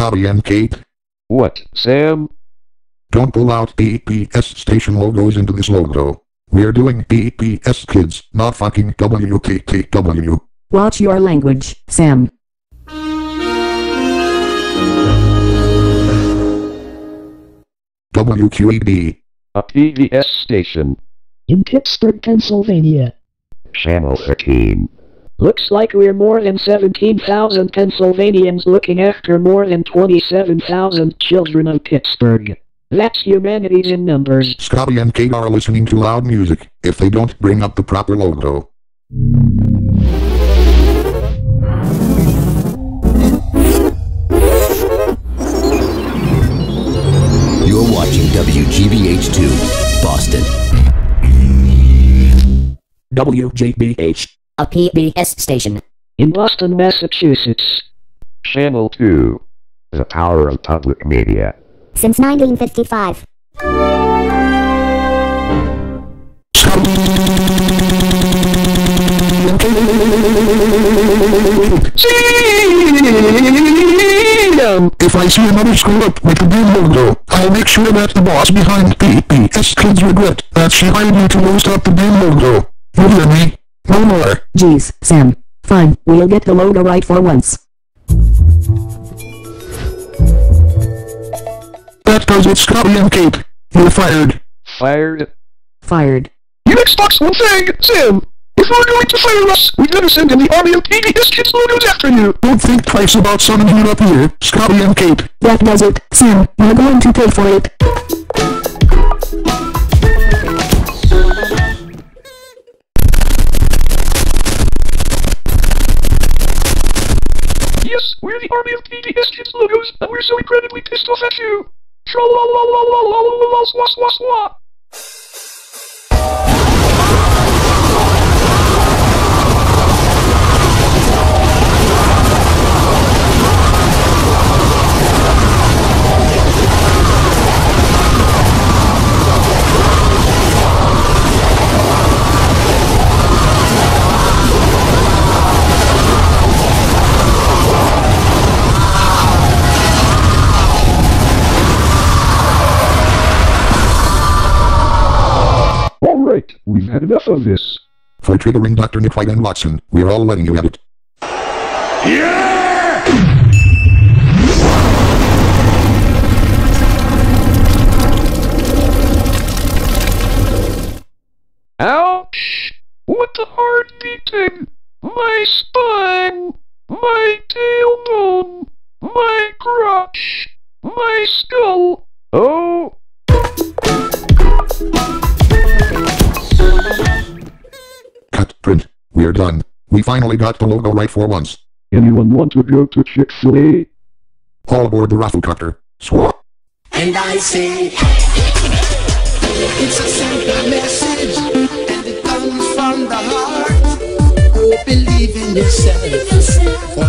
Scotty and Kate, What, Sam? don't pull out BPS station logos into this logo. We're doing BPS kids, not fucking WKKW. Watch your language, Sam. WQED. A PBS station. in Pittsburgh, Pennsylvania. Channel 13. Looks like we're more than 17,000 Pennsylvanians looking after more than 27,000 children of Pittsburgh. That's humanities in numbers. Scotty and Kate are listening to loud music if they don't bring up the proper logo. You're watching WGBH2, Boston. WGBH. A PBS station. In Boston, Massachusetts. Channel 2. The power of public media. Since 1955. If I see another screw up with the blue logo, I'll make sure that the boss behind BPS kids regret that she hired you to roast up the blue logo. You hear me? No more. Geez, Sam. Fine, we'll get the logo right for once. That goes with Scotty and Kate. You're fired. Fired? Fired. You Xbox One thing, Sam. If you're going to fire us, we gotta send in the army of PBS kids logos after you. Don't think twice about summoning you up here, Scotty and Kate. That does it, Sam. You're going to pay for it. The army of PBS kids logos, we're so incredibly pissed off at you. Tra-la-la-la-la-la-la-la-la-la-la-la. Alright, we've had enough of this. For triggering Dr. Nick White and Watson, we're all letting you have it. Yeah! Ouch! What the heart beating? My spine! Done. We finally got the logo right for once. Anyone want to go to Chick-fil-A? All aboard the Rafflecopter. Swat. And I say, it's a simple message, and it comes from the heart. Oh, believe in yourself, for